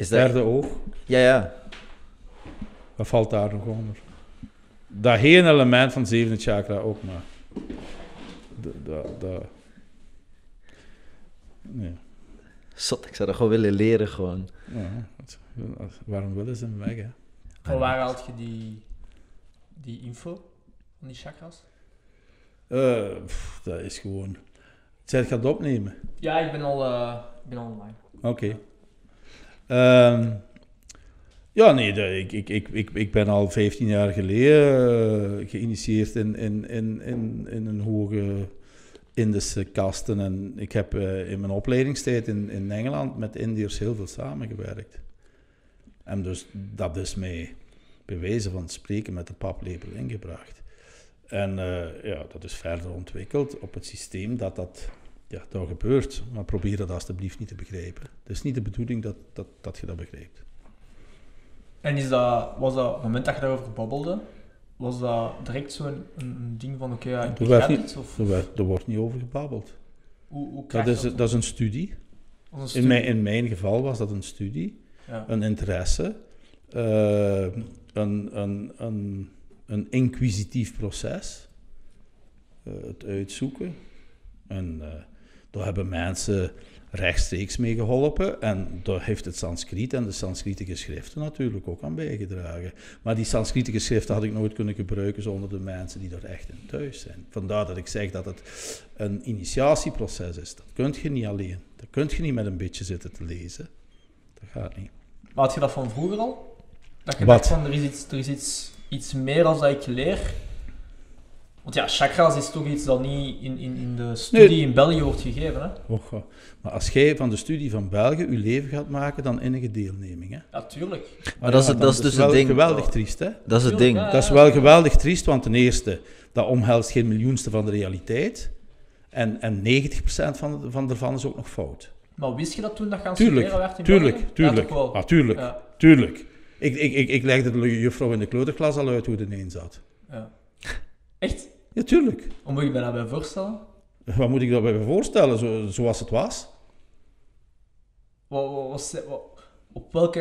Is dat... Derde oog, Ja, ja. wat valt daar nog onder? Dat geen element van zevende chakra ook, maar... Dat... dat, dat nee. Zot, ik zou dat gewoon willen leren gewoon. Ja, waarom willen ze hem weg, hè? Van waar haalt je die, die info van die chakras? Eh, pff, dat is gewoon... Zij gaat het opnemen. Ja, ik ben al, eh, ik ben al online. Oké. Ehm, ja, nee, ik, ik, ik, ik, ben al 15 jaar geleden eh, geïnitieerd in, in, in, in, in een hoge Indische kasten. En ik heb eh, in mijn opleidingstijd in, in Engeland met Indiërs heel veel samengewerkt. En dus dat is mij bewezen van spreken met de paplepel ingebracht. En eh, ja, dat is verder ontwikkeld op het systeem dat dat ja, dat gebeurt. Maar probeer dat alsjeblieft niet te begrijpen. Het is niet de bedoeling dat, dat, dat je dat begrijpt. En is dat, was dat, op het moment dat je daarover babbelde, was dat direct zo'n een, een ding van, oké, ja, ik Er begrijp niet-? Of Er, werd- er wordt niet over gebabbeld. hoe, hoe Dat is, dat is een studie. In mijn, in mijn geval was dat een studie, Ja. een interesse, eh, een, een, een, een inquisitief proces, eh, het uitzoeken. En eh, daar hebben mensen rechtstreeks mee geholpen. En daar heeft het Sanskriet en de Sanskriete geschriften natuurlijk ook aan bijgedragen. Maar die Sanskriete geschriften had ik nooit kunnen gebruiken zonder de mensen die er echt in thuis zijn. Vandaar dat ik zeg dat het een initiatieproces is. Dat kun je niet alleen. Dat kun je niet met een beetje zitten te lezen. Dat gaat niet. Maar had je dat van vroeger al? Dat je Wat? dacht van, er is iets, er is iets, iets meer als dat ik leer? Want ja, chakras is toch iets dat niet in, in, in de studie in België wordt gegeven, hè? Och, maar als jij van de studie van België je leven gaat maken, dan innige deelneming. Hè? Ja, tuurlijk. Maar dat is, ja, dat is dus wel het ding. geweldig triest, hè? Dat is het ding. ja. Dat is wel geweldig triest, want ten eerste, dat omhelst geen miljoenste van de realiteit. En, en 90% van, van daarvan is ook nog fout. Maar wist je dat toen dat gaan Tuurlijk, studeren werd in tuurlijk, België? tuurlijk. Ja. Ah, tuurlijk, Ja, tuurlijk. Ik, ik, ik, ik legde de juffrouw in de kleuterklas al uit hoe het ineens zat. ja. Echt? Ja, tuurlijk. Hoe moet je me dat bij voorstellen? Wat moet ik daarbij voorstellen, zo, zoals het was? Wat, wat, was- wat- op welke...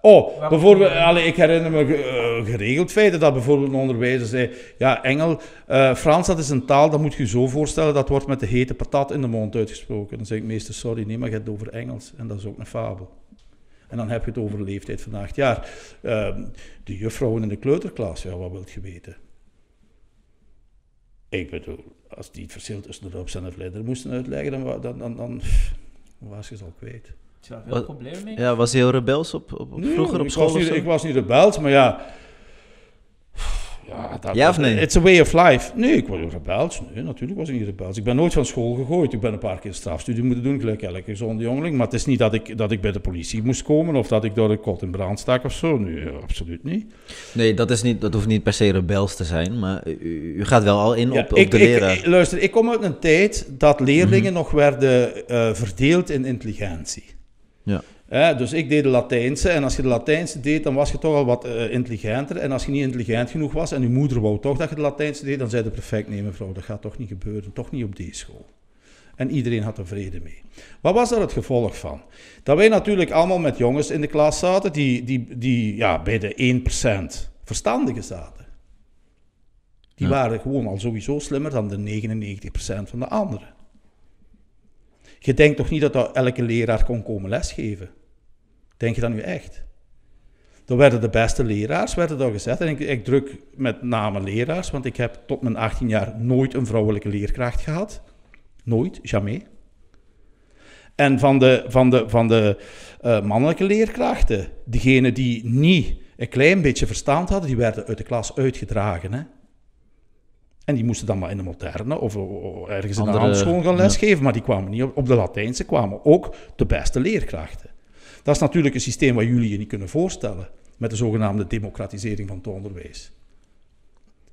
Oh, bijvoorbeeld, allee, ik herinner me eh, geregeld feiten dat bijvoorbeeld een onderwijzer zei, ja, Engel, eh, Frans dat is een taal, dat moet je je zo voorstellen, dat wordt met de hete patat in de mond uitgesproken. Dan zeg ik meester, sorry, nee, maar je hebt het over Engels. En dat is ook een fabel. En dan heb je het over de leeftijd van acht jaar. Ehm, de juffrouwen in de kleuterklas, ja, wat wilt je weten? Ik bedoel, als die het verschil tussen de rups en de vlinder moesten uitleggen, dan, dan, dan, dan was je ze al kwijt. Daar veel problemen mee? Ja, was hij heel rebels op, op, op- Nee, vroeger op ik school? Was of niet, ik was niet rebels, maar ja. Ja, dat, Ja of nee? It's a way of life. Nee, ik was rebels. Nee, natuurlijk was ik niet rebels. Ik ben nooit van school gegooid. Ik ben een paar keer strafstudie moeten doen, gelijk elke gezonde jongeling. Maar het is niet dat ik, dat ik bij de politie moest komen of dat ik door de kot in brand stak of zo. Nee, absoluut niet. Nee, dat, is niet, dat hoeft niet per se rebels te zijn, maar u, u gaat wel al in Ja, op, op ik, de leraar. ik- luister, ik kom uit een tijd dat leerlingen Mhm. nog werden eh, verdeeld in intelligentie. Ja. Dus ik deed de Latijnse en als je de Latijnse deed, dan was je toch al wat eh, intelligenter. En als je niet intelligent genoeg was en je moeder wou toch dat je de Latijnse deed, dan zei de perfect, nee mevrouw, dat gaat toch niet gebeuren, toch niet op deze school. En iedereen had er vrede mee. Wat was daar het gevolg van? Dat wij natuurlijk allemaal met jongens in de klas zaten die, die, die ja, bij de 1% verstandigen zaten. Die Ja. waren gewoon al sowieso slimmer dan de 99% van de anderen. Je denkt toch niet dat, dat elke leraar kon komen lesgeven? Denk je dat nu echt? Er werden de beste leraars werden daar gezet. En ik, ik druk met name leraars, want ik heb tot mijn 18 jaar nooit een vrouwelijke leerkracht gehad. Nooit, jamais. En van de, van de, van de eh, mannelijke leerkrachten, degenen die niet een klein beetje verstand hadden, die werden uit de klas uitgedragen. Hè? En die moesten dan maar in de moderne of, ergens in Andere- een andere school gaan ja. lesgeven, maar die kwamen niet op, op de Latijnse, kwamen ook de beste leerkrachten. Dat is natuurlijk een systeem wat jullie je niet kunnen voorstellen, met de zogenaamde democratisering van het onderwijs.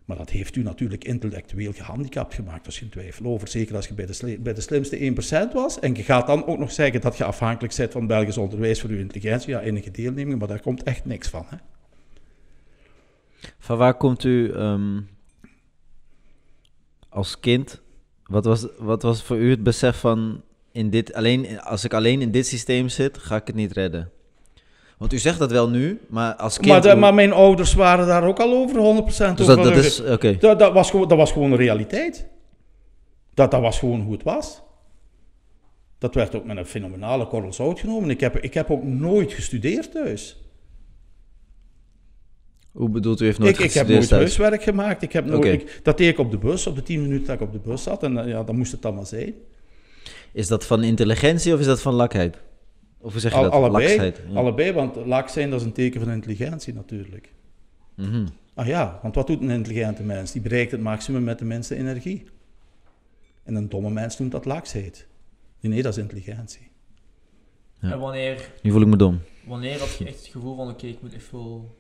Maar dat heeft u natuurlijk intellectueel gehandicapt gemaakt, is geen twijfel over. Zeker als je bij de, bij de slimste 1% was. En je gaat dan ook nog zeggen dat je afhankelijk bent van Belgisch onderwijs voor je intelligentie. Ja, enige deelneming, maar daar komt echt niks van. Hè? Van waar komt u ehm, als kind? Wat was, wat was voor u het besef van in dit, alleen, als ik alleen in dit systeem zit, ga ik het niet redden? Want u zegt dat wel nu, maar als kind... Maar, de- maar mijn ouders waren daar ook al over 100% dus over. dat, dat is... Oké. dat, dat, was gewoon, dat was gewoon een realiteit. Dat, dat was gewoon hoe het was. Dat werd ook met een fenomenale korrels uitgenomen. Ik heb, ik heb ook nooit gestudeerd thuis. Hoe bedoelt u heeft nooit Ik, ik heb nooit thuis? huiswerk gemaakt. Ik heb nooit, ik, dat deed ik op de bus, op de 10 minuten dat ik op de bus zat. En eh, ja, dan moest het dan maar zijn. Is dat van intelligentie of is dat van lakheid? Of hoe zeg je Al- dat? allebei, Laksheid. Ja. allebei, want laat zijn, dat is een teken van intelligentie natuurlijk. Mhm. Ah ja, want wat doet een intelligente mens? Die bereikt het maximum met de minste energie. En een domme mens noemt dat laksheid. Nee, nee, dat is intelligentie. Ja. En wanneer, Nu voel ik me dom. wanneer had je echt het gevoel van, oké, ik moet echt wel,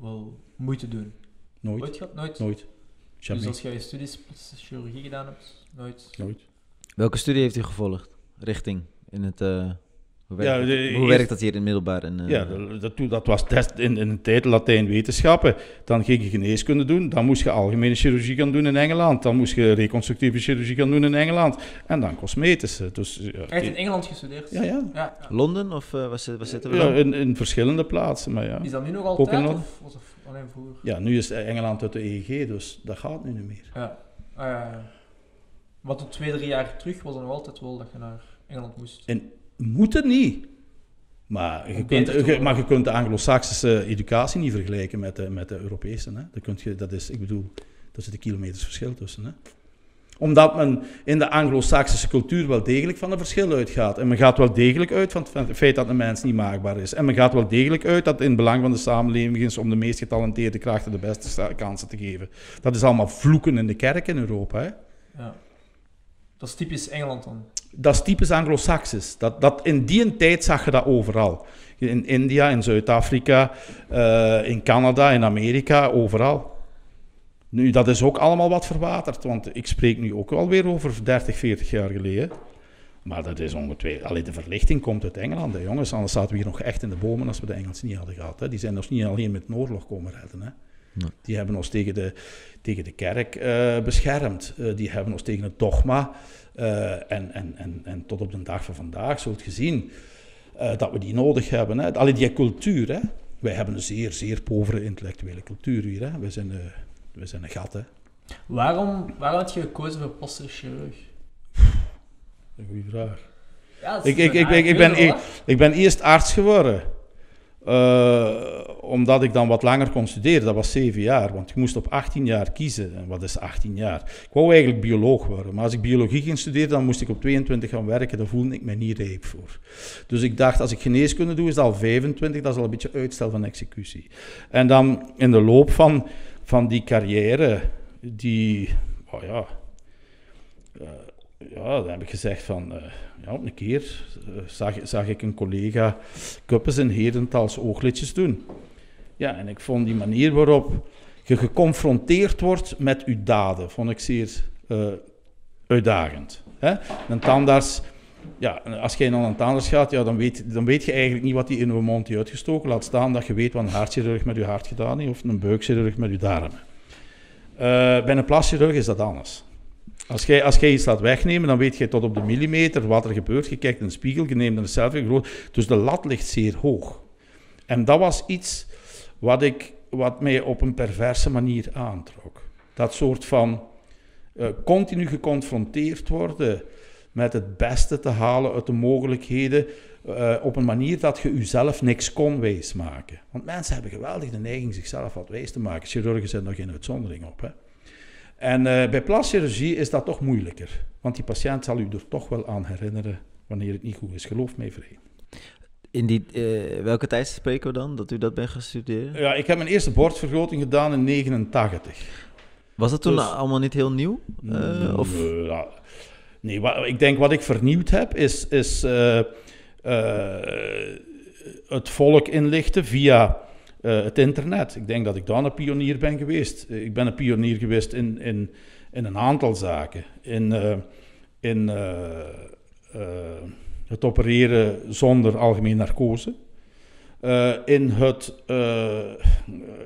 wel moeite doen? Nooit, Ooit gehad? Nooit? nooit. Dus als jij je studies chirurgie gedaan hebt, nooit? nooit. Welke studie heeft u gevolgd? Richting? In het, eh, hoe werkt, Ja, het? de- hoe eerst- werkt dat hier in het middelbaar? En, eh, Ja, dat, dat, was des- in, in de tijd Latijn wetenschappen. Dan ging je geneeskunde doen. Dan moest je algemene chirurgie gaan doen in Engeland. Dan moest je reconstructieve chirurgie gaan doen in Engeland. En dan cosmetische. Dus, ja, Echt in Engeland gestudeerd? ja, ja. Ja, ja. Londen of eh, waar zitten we ja in, in verschillende plaatsen. Maar ja. Is dat nu nog Ook altijd in Londen? of was het alleen vroeger? ja, nu is Engeland uit de EEG, dus dat gaat nu niet meer. Ja. Ah, ja, Wat tot twee, drie jaar terug was er nog altijd wel dat je naar Engeland moest. En moet het niet. Maar je, kunt, je- maar je kunt de Anglo-Saxische educatie niet vergelijken met de, met de Europese. Hè? Dat, kunt je, dat is, ik bedoel, daar zit een kilometers verschil tussen. Hè? Omdat men in de Anglo-Saxische cultuur wel degelijk van een verschil uitgaat. En men gaat wel degelijk uit van het, het feit dat een mens niet maakbaar is. En men gaat wel degelijk uit dat het in het belang van de samenleving is om de meest getalenteerde krachten de beste kansen te geven. Dat is allemaal vloeken in de kerk in Europa. Hè? Ja. Dat is typisch Engeland dan. Dat is typisch Anglo-Saxisch. Dat, dat, in die tijd zag je dat overal. In India, in Zuid-Afrika, eh, in Canada, in Amerika, overal. Nu, dat is ook allemaal wat verwaterd, want ik spreek nu ook alweer over 30, 40 jaar geleden. Maar dat is ongetwijfeld. Alleen de verlichting komt uit Engeland, hè, jongens. Anders zaten we hier nog echt in de bomen als we de Engelsen niet hadden gehad. Hè. Die zijn ons niet alleen met een oorlog komen redden. Hè. Nee. Die hebben ons tegen de, tegen de kerk eh, beschermd. Eh, die hebben ons tegen het dogma. eh, en, en, en, en tot op de dag van vandaag zult je zien eh, dat we die nodig hebben. Hè. Alleen die cultuur. Hè. Wij hebben een zeer, zeer povere intellectuele cultuur hier. Hè. We, zijn, eh, we zijn een gat. Hè. Waarom, waarom had je gekozen voor plastische chirurg? Een goede vraag. Ja, dat is Ik, ik, een- ik, ik, ben, ik, ik ben eerst arts geworden. Eh, omdat ik dan wat langer kon studeren. Dat was zeven jaar. Want je moest op 18 jaar kiezen. En wat is 18 jaar? Ik wou eigenlijk bioloog worden. Maar als ik biologie ging studeren, dan moest ik op 22 gaan werken. Daar voelde ik me niet rijp voor. Dus ik dacht, als ik geneeskunde doe, is dat al 25. Dat is al een beetje uitstel van executie. En dan in de loop van, van die carrière, die... Oh ja... eh, ja, dan heb ik gezegd van, eh, ja, op een keer eh, zag, zag ik een collega kuppens en herentals ooglidjes doen. Ja, en ik vond die manier waarop je geconfronteerd wordt met je daden, vond ik zeer eh, uitdagend. Hè? Een tandarts, ja, als jij naar een tandarts gaat, ja, dan, weet, dan weet je eigenlijk niet wat die in je mond heeft uitgestoken. Laat staan dat je weet wat een hartchirurg met je hart gedaan heeft, of een buikchirurg met je darmen. Bij een plaschirurg is dat anders. Als jij, als jij iets laat wegnemen, dan weet je tot op de millimeter wat er gebeurt. Je kijkt in de spiegel, je neemt een selfie groot. Dus de lat ligt zeer hoog. En dat was iets wat, ik, wat mij op een perverse manier aantrok. Dat soort van eh, continu geconfronteerd worden met het beste te halen uit de mogelijkheden. eh, op een manier dat je jezelf niks kon wijsmaken. Want mensen hebben geweldig de neiging zichzelf wat wijs te maken. Chirurgen zijn daar geen uitzondering op. Hè. En eh, bij plaschirurgie is dat toch moeilijker. Want die patiënt zal u er toch wel aan herinneren wanneer het niet goed is. Geloof mij vrij. In die, eh, welke tijd spreken we dan, dat u dat bent gaan studeren? Ja, ik heb mijn eerste bordvergroting gedaan in 89. Was dat toen Dus- allemaal niet heel nieuw? Eh, of, Nee, ja. nee wat, ik denk wat ik vernieuwd heb, is, is het volk inlichten via eh, het internet. Ik denk dat ik daar een pionier ben geweest. Eh, Ik ben een pionier geweest in, in, in een aantal zaken. In, eh, in het opereren zonder algemene narcose. In, het,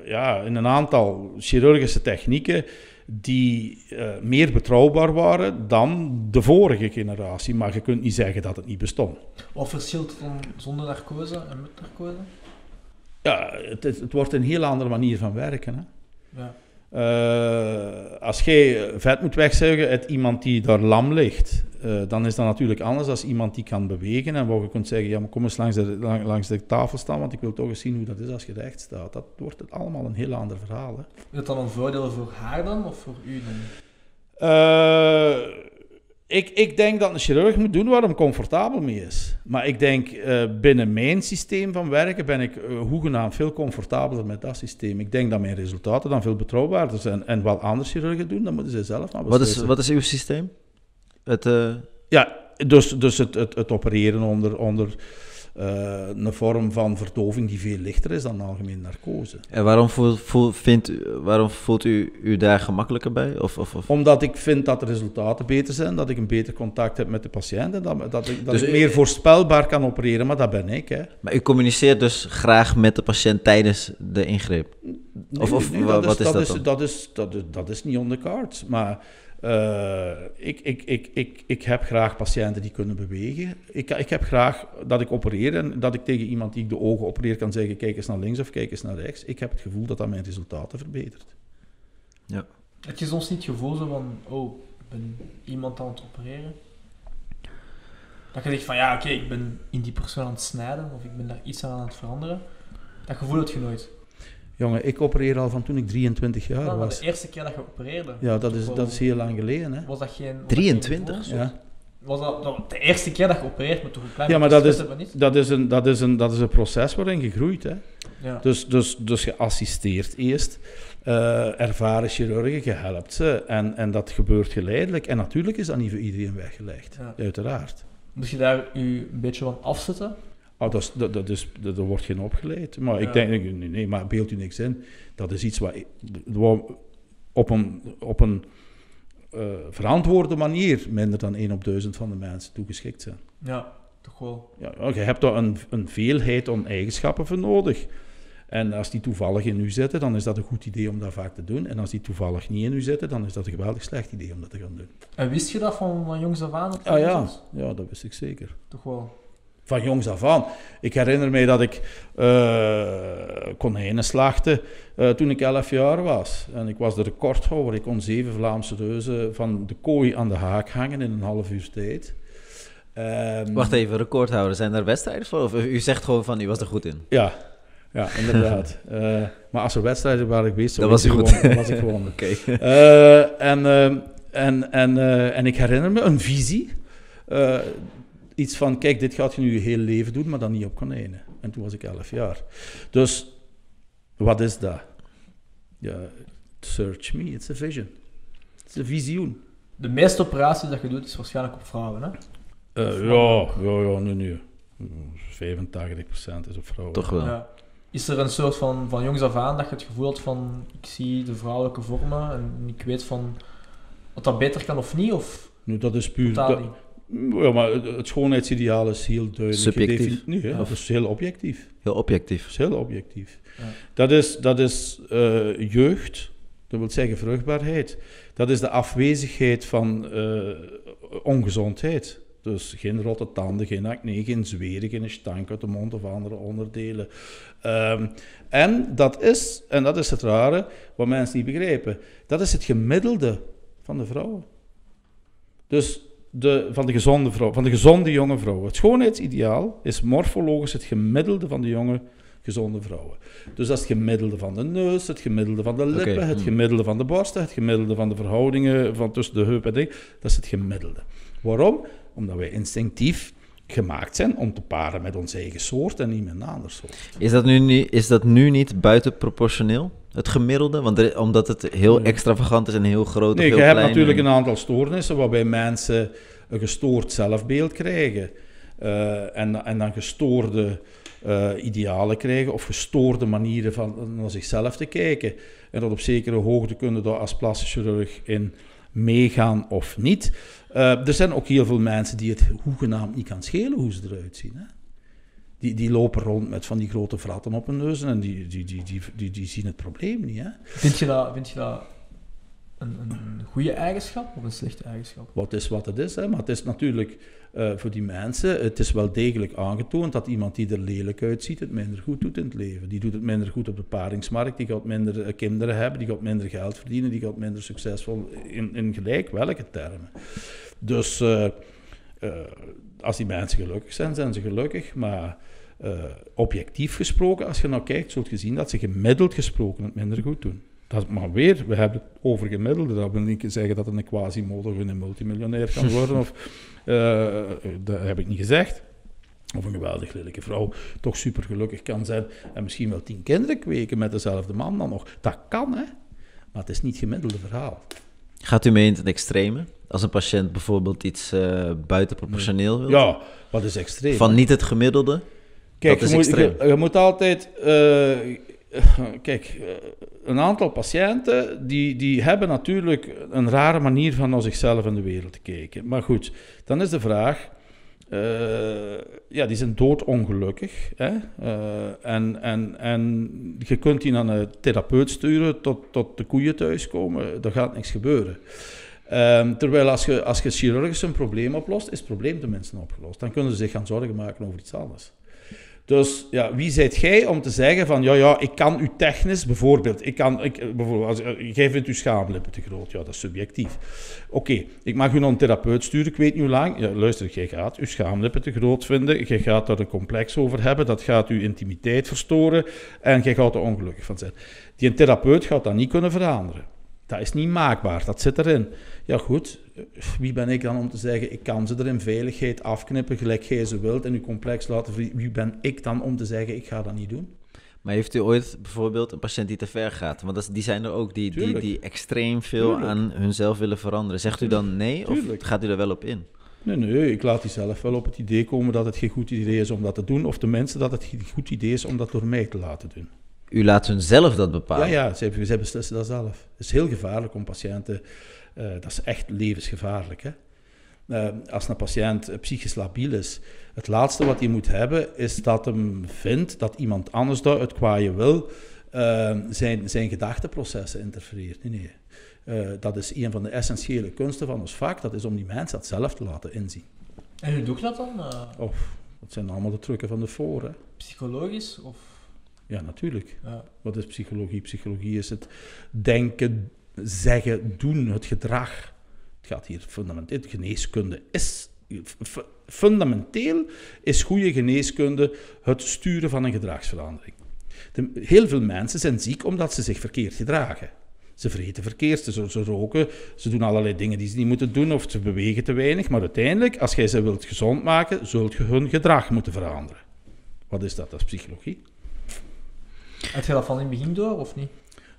ja, in een aantal chirurgische technieken die meer betrouwbaar waren dan de vorige generatie. Maar je kunt niet zeggen dat het niet bestond. Wat verschilt dan zonder narcose en met narcose? Ja, het, is- het wordt een heel andere manier van werken. Hè? Ja. Eh, als jij vet moet wegzuigen uit iemand die daar lam ligt, eh, dan is dat natuurlijk anders dan iemand die kan bewegen en waar je kunt zeggen, ja, maar kom eens langs de, lang- langs de tafel staan, want ik wil toch eens zien hoe dat is als je recht staat. Dat wordt het allemaal een heel ander verhaal. Hè? Is dat dan een voordeel voor haar dan, of voor u dan? Eh, ik, ik denk dat een chirurg moet doen waar hij comfortabel mee is. Maar ik denk, eh, binnen mijn systeem van werken ben ik eh, hoegenaamd veel comfortabeler met dat systeem. Ik denk dat mijn resultaten dan veel betrouwbaarder zijn. En wat andere chirurgen doen, dan moeten ze zelf maar Wat is, beslissen. wat is uw systeem? Het, eh, Ja, dus, dus het, het, het opereren onder, onder eh, een vorm van verdoving die veel lichter is dan algemeen narcose. en waarom, voelt, voel- vindt, u- waarom voelt u u daar gemakkelijker bij? Of, of, of? Omdat ik vind dat de resultaten beter zijn, dat ik een beter contact heb met de patiënt en dat, dat ik, dat Dus ik u- meer voorspelbaar kan opereren, maar dat ben ik. Hè. Maar u communiceert dus graag met de patiënt tijdens de ingreep? Of- of wa- wat is dat is, dan? dat, is, dat, is, dat is niet on the cards. Maar eh, ik, ik, ik, ik, ik heb graag patiënten die kunnen bewegen. Ik, ik heb graag dat ik opereer en dat ik tegen iemand die ik de ogen opereer kan zeggen: kijk eens naar links of kijk eens naar rechts. Ik heb het gevoel dat dat mijn resultaten verbetert. Heb je soms niet het gevoel zo van, oh, ik ben iemand aan het opereren? Dat je zegt van, ja, oké, ik ben in die persoon aan het snijden, of ik ben daar iets aan aan het veranderen. Dat gevoel had je nooit. Jongen, ik opereer al van toen ik 23 jaar Ja, maar was. de eerste keer dat je opereerde, Ja, dat is, dat is heel lang geleden. Hè? was dat geen... was dat geen 23? gevoel? Ja. Was dat, de eerste keer dat je opereert, maar toch een klein Ja, maar dat is, dat, is een, dat, is een, dat is een proces waarin je groeit. Hè? Ja. Dus, dus, dus je assisteert eerst, eh, ervaren chirurgen, je helpt ze en, en dat gebeurt geleidelijk. En natuurlijk is dat niet voor iedereen weggelegd, Ja. uiteraard. Moet je daar u een beetje van afzetten? Oh, dat, is, dat, dat, is, dat, dat wordt geen opgeleid. Maar Ja. ik denk, nee, nee, maar beeld u niks in. Dat is iets wat, op een, op een eh, verantwoorde manier minder dan 1 op 1000 van de mensen toegeschikt zijn. Ja, toch wel. Ja, je hebt daar een, een veelheid aan eigenschappen voor nodig. En als die toevallig in u zitten, dan is dat een goed idee om dat vaak te doen. En als die toevallig niet in u zitten, dan is dat een geweldig slecht idee om dat te gaan doen. En wist je dat van, van jongs af aan? Ah ja, ja dat wist ik zeker. Toch wel. Van jongs af aan. Ik herinner me dat ik eh konijnen slachtte eh, toen ik 11 jaar was. En ik was de recordhouder. Ik kon zeven Vlaamse reuzen van de kooi aan de haak hangen in een half uur tijd. Ehm, Wacht even, recordhouden. Zijn daar wedstrijden voor? Of u zegt gewoon van, u was er goed in? Ja, ja inderdaad. Eh, maar als er wedstrijden waren geweest, Dan was ik goed. gewonnen, dan was ik. Oké. Eh, en, ehm, en, en, eh, en ik herinner me een visie. Eh, iets van, kijk, dit gaat je nu je hele leven doen, maar dan niet op konijnen. En toen was ik 11 jaar. Dus, wat is dat? Ja, search me, it's a vision. It's een visioen. De meeste operaties dat je doet, is waarschijnlijk op vrouwen, hè? Eh, ja, ja, ja, nu, nu. 85% is op vrouwen. Toch wel. Ja. Is er een soort van, van jongs af aan dat je het gevoel had van, ik zie de vrouwelijke vormen en ik weet van, wat dat beter kan of niet, of Nu, dat is puur... dat-? Ja, maar het- het schoonheidsideaal is heel duidelijk. Subjectief. Nee, hè, dat is heel objectief. Heel objectief. Dat is heel objectief. Ja. Dat is, dat is eh, jeugd, dat wil zeggen vruchtbaarheid. Dat is de afwezigheid van eh, ongezondheid. Dus geen rotte tanden, geen acne, geen zweren, geen stank uit de mond of andere onderdelen. Ehm, en dat is, en dat is het rare, wat mensen niet begrijpen, dat is het gemiddelde van de vrouwen. Dus de, van de gezonde vrouw, van de gezonde jonge vrouwen. Het schoonheidsideaal is morfologisch het gemiddelde van de jonge gezonde vrouwen. Dus dat is het gemiddelde van de neus, het gemiddelde van de lippen, het hm. gemiddelde van de borsten, het gemiddelde van de verhoudingen van tussen de heup en ding. Dat is het gemiddelde. Waarom? Omdat wij instinctief gemaakt zijn om te paren met onze eigen soort en niet met een ander soort. Is dat nu, niet- is dat nu niet buitenproportioneel? Het gemiddelde? Want er- omdat het heel Nee. extravagant is en heel groot Nee, of je heel hebt natuurlijk en- een aantal stoornissen waarbij mensen een gestoord zelfbeeld krijgen. eh, en, en dan gestoorde eh, idealen krijgen of gestoorde manieren van naar zichzelf te kijken. En dat op zekere hoogte kunnen daar als plastisch chirurg in meegaan of niet. Eh, er zijn ook heel veel mensen die het hoegenaamd niet kan schelen hoe ze eruit zien. Hè? Die, die lopen rond met van die grote vratten op hun neus en die, die, die, die, die, die zien het probleem niet. Hè? Vind je dat, vind je dat een, een goede eigenschap of een slechte eigenschap? Wat is wat het is, hè? maar het is natuurlijk uh, voor die mensen, het is wel degelijk aangetoond dat iemand die er lelijk uitziet het minder goed doet in het leven. Die doet het minder goed op de paringsmarkt, die gaat minder uh, kinderen hebben, die gaat minder geld verdienen, die gaat minder succesvol in, in gelijk welke termen. Dus uh, als die mensen gelukkig zijn, zijn ze gelukkig, maar objectief gesproken, als je nou kijkt, zult je zien dat ze gemiddeld gesproken het minder goed doen. Dat, maar weer, we hebben het over gemiddelde. Dat wil niet zeggen dat een quasi-modo een multimiljonair kan worden. of, uh, dat heb ik niet gezegd. Of een geweldig lelijke vrouw toch super gelukkig kan zijn. En misschien wel tien kinderen kweken met dezelfde man dan nog. Dat kan, hè. Maar het is niet gemiddelde verhaal. Gaat u mee in het extreme? Als een patiënt bijvoorbeeld iets uh, buitenproportioneel wil? Ja, wat is extreem? Van niet het gemiddelde? Kijk, je moet, je, je, moet, altijd... Uh, kijk, een aantal patiënten die, die hebben natuurlijk een rare manier van naar zichzelf en de wereld te kijken. Maar goed, dan is de vraag. Uh, ja, die zijn doodongelukkig. Hè? Uh, en, en, en je kunt die naar een therapeut sturen tot, tot de koeien thuiskomen. Er gaat niks gebeuren. Um, terwijl als je, als je chirurgisch een probleem oplost, is het probleem tenminste opgelost. Dan kunnen ze zich gaan zorgen maken over iets anders. Dus ja, wie zijt jij om te zeggen van, ja, ja, ik kan u technisch, bijvoorbeeld, ik kan, ik, bijvoorbeeld, uh, jij vindt uw schaamlippen te groot, ja, dat is subjectief. Oké, ik mag u naar een therapeut sturen, ik weet niet hoe lang. Ja, luister, jij gaat uw schaamlippen te groot vinden, jij gaat daar een complex over hebben, dat gaat uw intimiteit verstoren en jij gaat er ongelukkig van zijn. Die therapeut gaat dat niet kunnen veranderen. Dat is niet maakbaar, dat zit erin. Ja goed, wie ben ik dan om te zeggen, ik kan ze er in veiligheid afknippen, gelijk jij ze wilt, en uw complex laten Wie ben ik dan om te zeggen, ik ga dat niet doen? Maar heeft u ooit bijvoorbeeld een patiënt die te ver gaat? Want dat, die zijn er ook die, die, die extreem veel Tuurlijk. aan hunzelf willen veranderen. Zegt u dan nee of gaat u er wel op in? Nee, nee, ik laat die zelf wel op het idee komen dat het geen goed idee is om dat te doen. Of tenminste dat het geen goed idee is om dat door mij te laten doen. U laat hun zelf dat bepalen? Ja, ja ze, ze beslissen dat zelf. Het is heel gevaarlijk om patiënten uh, dat is echt levensgevaarlijk. Hè? Uh, als een patiënt psychisch labiel is, het laatste wat hij moet hebben is dat hem vindt dat iemand anders dat het kwaaie wil, uh, zijn, zijn gedachteprocessen interfereert. Nee, nee. dat is een van de essentiële kunsten van ons vak, dat is om die mensen dat zelf te laten inzien. En hoe doe je dat dan? Of, dat zijn allemaal de trucken van de voor. Psychologisch? Of? Ja, natuurlijk. Ja. Wat is psychologie? Psychologie is het denken, zeggen, doen, het gedrag. Het gaat hier fundamenteel. Geneeskunde is. Fundamenteel is goede geneeskunde het sturen van een gedragsverandering. De, heel veel mensen zijn ziek omdat ze zich verkeerd gedragen. Ze vreten verkeerd, ze, ze, roken, ze doen allerlei dingen die ze niet moeten doen of ze bewegen te weinig. Maar uiteindelijk, als jij ze wilt gezond maken, zult je hun gedrag moeten veranderen. Wat is dat? Dat is psychologie. Heb je dat van in het begin door of niet?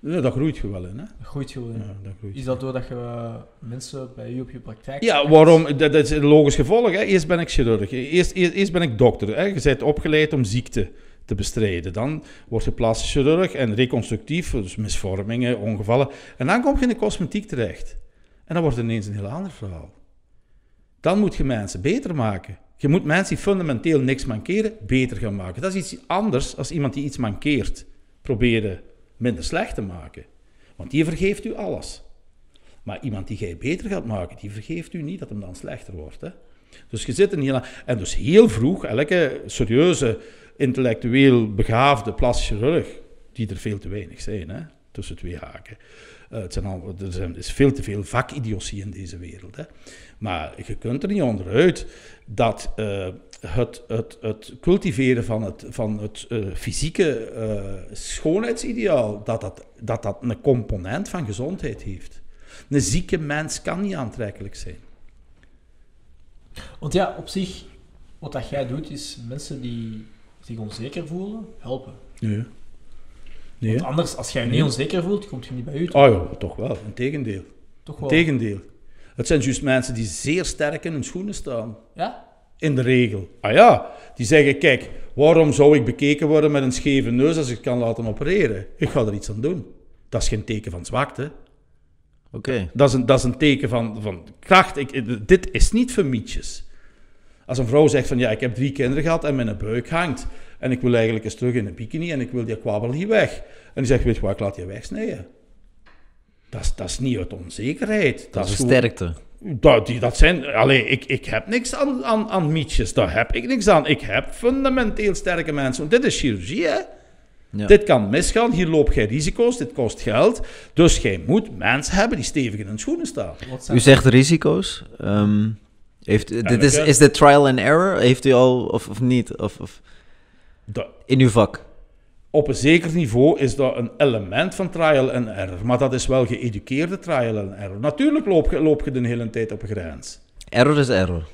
Ja, dat groeit je wel in. Hè? Dat groeit je wel in. Ja, dat groeit is dat doordat je uh, mensen bij u op je praktijk Ja, waarom? Dat, dat, is een logisch gevolg. Hè? Eerst ben ik chirurg, eerst, eerst, eerst ben ik dokter. Hè? Je bent opgeleid om ziekte te bestrijden. Dan word je plastisch chirurg en reconstructief, dus misvormingen, ongevallen. En dan kom je in de cosmetiek terecht. En dan wordt het ineens een heel ander verhaal. Dan moet je mensen beter maken. Je moet mensen die fundamenteel niks mankeren, beter gaan maken. Dat is iets anders dan iemand die iets mankeert proberen minder slecht te maken. Want die vergeeft u alles. Maar iemand die jij beter gaat maken, die vergeeft u niet dat hem dan slechter wordt. Hè? Dus je zit niet aan. En dus heel vroeg, elke serieuze, intellectueel begaafde plastische chirurg, die er veel te weinig zijn, hè? tussen twee haken. Uh, het zijn al, er, zijn, is veel te veel vakidiotie in deze wereld. Hè? Maar je kunt er niet onderuit dat uh, het, het, het cultiveren van het, van het uh, fysieke uh, schoonheidsideaal, dat dat, dat dat een component van gezondheid heeft. Een zieke mens kan niet aantrekkelijk zijn. Want ja, op zich, wat dat jij doet, is mensen die zich onzeker voelen, helpen. Nee. nee. Want anders, als jij je niet onzeker voelt, komt je niet bij u. Oh ja, toch wel. Integendeel. Toch wel. Integendeel. Het zijn juist mensen die zeer sterk in hun schoenen staan. Ja? In de regel. Ah ja, die zeggen, kijk, waarom zou ik bekeken worden met een scheve neus als ik kan laten opereren? Ik ga er iets aan doen. Dat is geen teken van zwakte. Oké. Dat, is een, dat is een teken van, van kracht. Ik, dit is niet voor mietjes. Als een vrouw zegt van, ja, ik heb drie kinderen gehad en mijn buik hangt. En ik wil eigenlijk eens terug in een bikini en ik wil die kwabbel hier weg. En die zegt, weet je wat, ik laat je wegsnijden. Dat is, dat is niet uit onzekerheid. Dat, Dat is gewoon- sterkte. Dat, die, dat zijn, allee, ik, ik heb niks aan, aan, aan mietjes, daar heb ik niks aan. Ik heb fundamenteel sterke mensen. Want dit is chirurgie, hè? Ja. Dit kan misgaan, hier loop jij risico's, dit kost geld. Dus jij moet mensen hebben die stevig in hun schoenen staan. U zegt risico's. Ehm, heeft, dit is, is dit trial and error? Heeft u al, of, of niet? Of, of in uw vak? Op een zeker niveau is dat een element van trial and error. Maar dat is wel geëduceerde trial and error. Natuurlijk loop je, loop je de hele tijd op een grens. Error is error.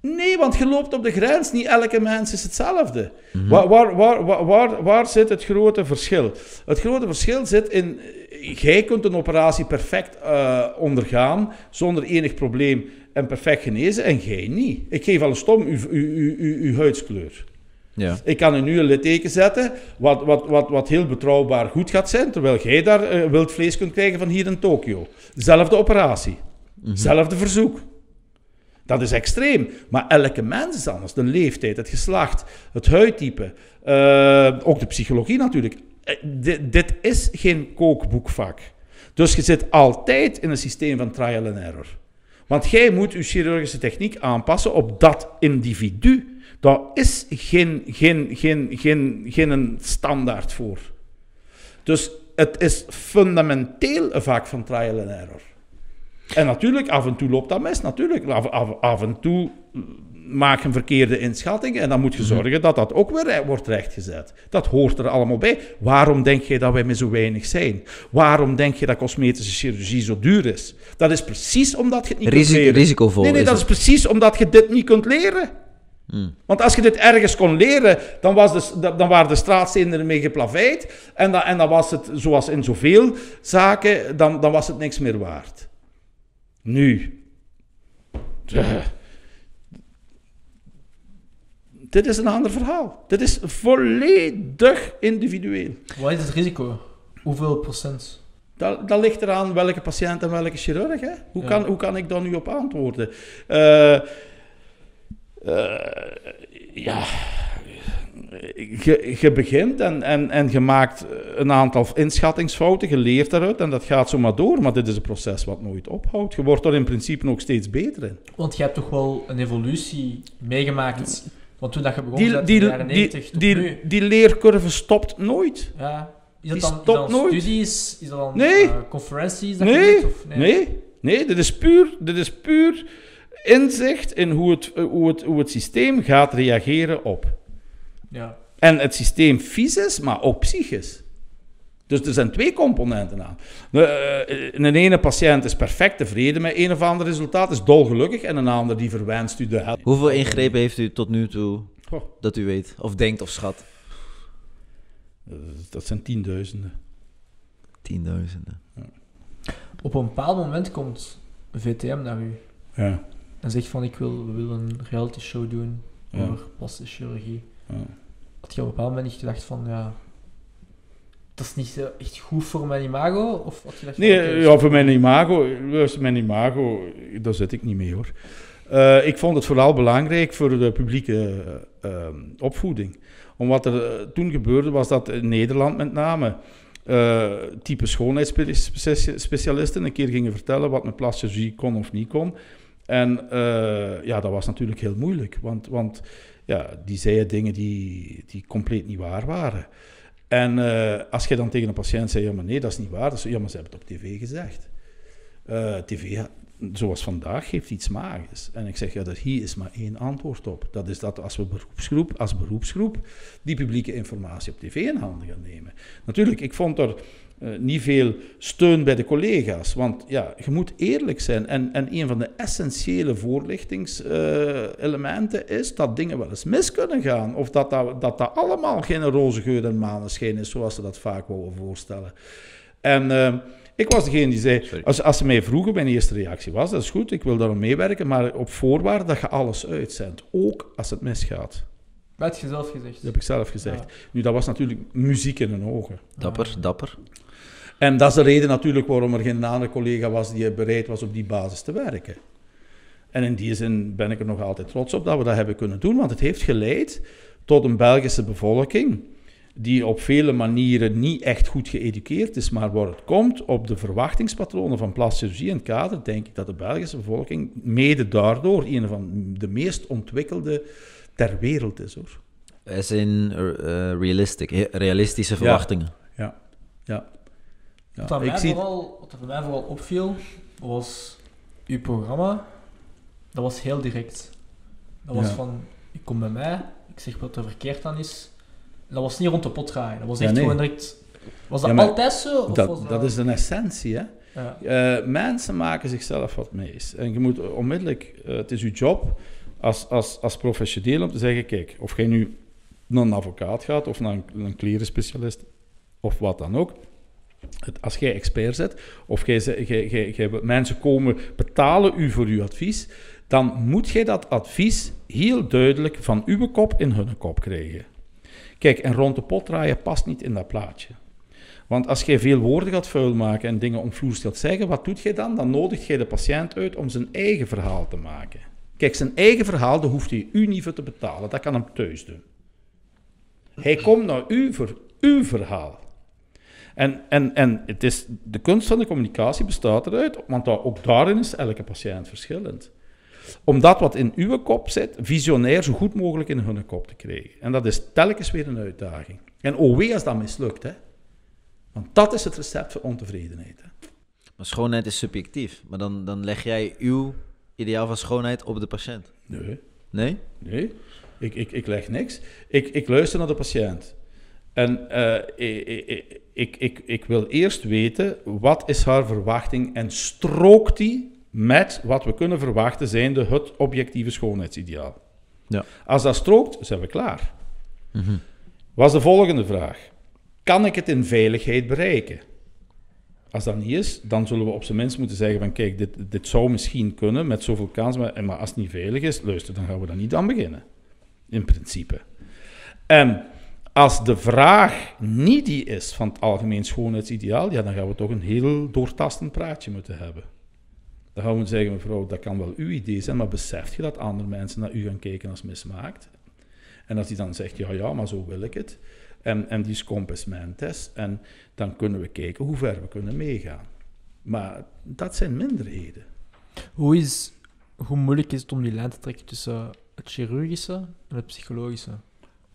Nee, want je loopt op de grens. Niet elke mens is hetzelfde. waar, waar, waar, waar, waar, waar zit het grote verschil? Het grote verschil zit in... Jij kunt een operatie perfect eh, ondergaan, zonder enig probleem en perfect genezen, en jij niet. Ik geef al een stom uw, uw, uw, uw huidskleur. Ja. Ik kan er nu een litteken zetten, wat, wat, wat, wat heel betrouwbaar goed gaat zijn, terwijl jij daar eh, wild vlees kunt krijgen van hier in Tokio. Zelfde operatie, zelfde verzoek. Dat is extreem. Maar elke mens is anders. De leeftijd, het geslacht, het huidtype, eh, ook de psychologie natuurlijk. Eh, dit, dit is geen kookboekvak. Dus je zit altijd in een systeem van trial and error. Want jij moet je chirurgische techniek aanpassen op dat individu. Daar is geen, geen, geen, geen, geen standaard voor. Dus het is fundamenteel een vak van trial and error. En natuurlijk, af en toe loopt dat mis. Natuurlijk, af, af, af en toe maak je een verkeerde inschatting. En dan moet je zorgen dat dat ook weer wordt rechtgezet. Dat hoort er allemaal bij. Waarom denk je dat wij met zo weinig zijn? Waarom denk je dat cosmetische chirurgie zo duur is? Dat is precies omdat je het niet kunt Risi- leren. risicovol Nee, nee, dat is precies omdat je dit niet kunt leren. Want als je dit ergens kon leren, dan, was de, dan waren de straatstenen ermee geplaveid. En dan, en dan was het, zoals in zoveel zaken, dan, dan was het niks meer waard. Nu. dit is een ander verhaal. Dit is volledig individueel. Wat is het risico? Hoeveel procent? Dat, dat ligt eraan welke patiënt en welke chirurg. Hè? Hoe, Ja. kan, hoe kan ik daar nu op antwoorden? Eh, eh, ja, je, je begint en, en, en je maakt een aantal inschattingsfouten, je leert daaruit en dat gaat zo maar door. Maar dit is een proces wat nooit ophoudt. Je wordt er in principe ook steeds beter in. Want je hebt toch wel een evolutie meegemaakt. Want toen dat je begon Die, in die, de jaren die, 90 tot die, nu. die leercurve stopt nooit. Ja. Is die dat dan, is stopt dat dan nooit. studies? Is dat dan Nee. eh, conferenties? Dat je Nee, of, nee, nee, dit is puur, dit is puur inzicht in hoe het, eh, hoe, het, hoe het systeem gaat reageren op. Ja. En het systeem fysisch, maar ook psychisch. Dus er zijn twee componenten aan. De, eh, een ene patiënt is perfect tevreden met een of ander resultaat, is dolgelukkig, en een ander die verwenst u de hel. Hoeveel ingrepen heeft u tot nu toe dat u weet? Of denkt of schat? eh, dat zijn tienduizenden. Tienduizenden. Op een bepaald moment komt VTM naar u Ja, en zegt van ik wil, we willen een reality show doen over plastische chirurgie. Had je op een bepaald moment niet gedacht van ja, dat is niet zo echt goed voor mijn imago? Of had je van, Nee, ja, voor mijn imago, mijn imago, daar zit ik niet mee hoor. Eh, ik vond het vooral belangrijk voor de publieke eh, eh, opvoeding. Om wat er eh, toen gebeurde was dat in Nederland met name type schoonheidsspecialisten een keer gingen vertellen wat met plastische chirurgie kon of niet kon. En eh, ja, dat was natuurlijk heel moeilijk, want, want ja, die zeiden dingen die, die compleet niet waar waren. En eh, als je dan tegen een patiënt zei, ja maar nee, dat is niet waar, zei ja maar ze hebben het op tv gezegd. Eh, tv, zoals vandaag, geeft iets magisch. En ik zeg, ja, dat hier is maar één antwoord op. Dat is dat als we beroepsgroep, als beroepsgroep die publieke informatie op tv in handen gaan nemen. Natuurlijk, ik vond er eh, niet veel steun bij de collega's, want ja, je moet eerlijk zijn. En, en een van de essentiële voorlichtingselementen is dat dingen wel eens mis kunnen gaan. Of dat dat, dat, dat allemaal geen roze geur en maneschijn is, zoals ze dat vaak willen voorstellen. En eh, ik was degene die zei, als, als ze mij vroegen, mijn eerste reactie was, dat is goed, ik wil daarom meewerken, maar op voorwaarde dat je alles uitzendt, ook als het misgaat. Dat had je zelf gezegd. Dat heb ik zelf gezegd. Ja. Nu, dat was natuurlijk muziek in hun ogen. Dapper, dapper. En dat is de reden natuurlijk waarom er geen andere collega was die bereid was op die basis te werken. En in die zin ben ik er nog altijd trots op dat we dat hebben kunnen doen, want het heeft geleid tot een Belgische bevolking die op vele manieren niet echt goed geëduceerd is, maar waar het komt op de verwachtingspatronen van plastische en kader, denk ik dat de Belgische bevolking mede daardoor een van de meest ontwikkelde ter wereld is. Hoor. As in uh, realistic, realistische verwachtingen. Ja, ja. ja. Wat, mij zie... vooral, wat voor mij vooral opviel, was uw programma, dat was heel direct. Dat was van, ik kom bij mij, ik zeg wat er verkeerd aan is, dat was niet rond de pot draaien. Dat was echt gewoon direct... Was dat altijd zo? Of dat, was dat... is de essentie, hè. Ja. Uh, mensen maken zichzelf wat meest. En je moet onmiddellijk... Uh, het is uw job als, als, als professioneel om te zeggen... Kijk, of jij nu naar een advocaat gaat of naar een, een klerenspecialist of wat dan ook... Als jij expert zet, of mensen komen betalen u voor uw advies, dan moet jij dat advies heel duidelijk van uw kop in hun kop krijgen. Kijk, en rond de pot draaien past niet in dat plaatje. Want als jij veel woorden gaat vuilmaken en dingen omvloers gaat zeggen, wat doet jij dan? Dan nodigt jij de patiënt uit om zijn eigen verhaal te maken. Kijk, zijn eigen verhaal, daar hoeft hij u niet voor te betalen. Dat kan hem thuis doen. Hij komt naar u voor uw verhaal. En, en, en het is, de kunst van de communicatie bestaat eruit, want ook daarin is elke patiënt verschillend om dat wat in uw kop zit, visionair zo goed mogelijk in hun kop te krijgen. En dat is telkens weer een uitdaging. En oh wee als dat mislukt, hè. Want dat is het recept voor ontevredenheid. Hè? Maar schoonheid is subjectief. Maar dan, dan leg jij uw ideaal van schoonheid op de patiënt. Nee. Nee? Nee. Ik, ik, ik leg niks. Ik, ik luister naar de patiënt. En uh, ik, ik, ik, wil eerst weten, wat is haar verwachting en strookt die met wat we kunnen verwachten zijnde het objectieve schoonheidsideaal. Ja. Als dat strookt, zijn we klaar. Mm Was de volgende vraag. Kan ik het in veiligheid bereiken? Als dat niet is, dan zullen we op zijn minst moeten zeggen van kijk, dit, dit zou misschien kunnen met zoveel kans, maar, maar als het niet veilig is, luister, dan gaan we daar niet aan beginnen. In principe. En als de vraag niet die is van het algemeen schoonheidsideaal, ja, dan gaan we toch een heel doortastend praatje moeten hebben. Dan gaan we zeggen, mevrouw, dat kan wel uw idee zijn, maar beseft je dat andere mensen naar u gaan kijken als mismaakt? En als die dan zegt, ja, ja, maar zo wil ik het. En, en die is compassement En dan kunnen we kijken hoe ver we kunnen meegaan. Maar dat zijn minderheden. Hoe, is, hoe moeilijk is het om die lijn te trekken tussen het chirurgische en het psychologische?